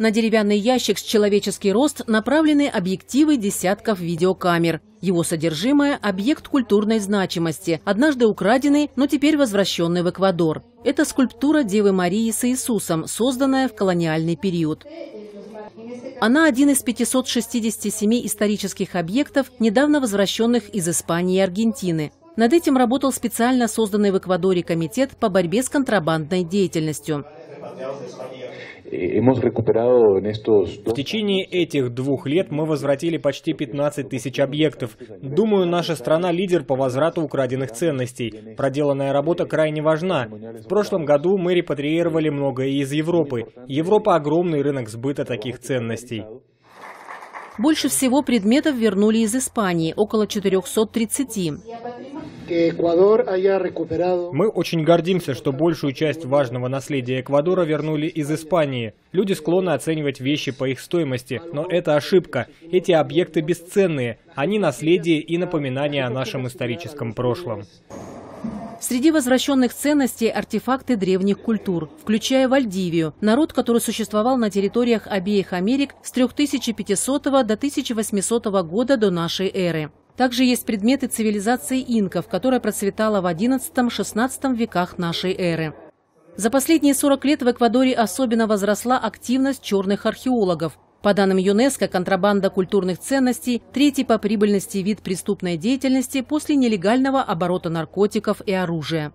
На деревянный ящик с человеческий рост направлены объективы десятков видеокамер. Его содержимое – объект культурной значимости, однажды украденный, но теперь возвращенный в Эквадор. Это скульптура Девы Марии с Иисусом, созданная в колониальный период. Она один из 567 исторических объектов, недавно возвращенных из Испании и Аргентины. Над этим работал специально созданный в Эквадоре комитет по борьбе с контрабандной деятельностью. В течение этих двух лет мы возвратили почти 15 тысяч объектов. Думаю, наша страна лидер по возврату украденных ценностей. Проделанная работа крайне важна. В прошлом году мы репатриировали многое из Европы. Европа – огромный рынок сбыта таких ценностей. Больше всего предметов вернули из Испании – около 430. Мы очень гордимся, что большую часть важного наследия Эквадора вернули из Испании. Люди склонны оценивать вещи по их стоимости, но это ошибка. Эти объекты бесценные. Они наследие и напоминание о нашем историческом прошлом. Среди возвращенных ценностей артефакты древних культур, включая Вальдивию, народ, который существовал на территориях обеих Америк с 3500 до 1800 года до нашей эры. Также есть предметы цивилизации инков, которая процветала в XI-XVI веках нашей эры. За последние 40 лет в Эквадоре особенно возросла активность черных археологов. По данным ЮНЕСКО, контрабанда культурных ценностей – третий по прибыльности вид преступной деятельности после нелегального оборота наркотиков и оружия.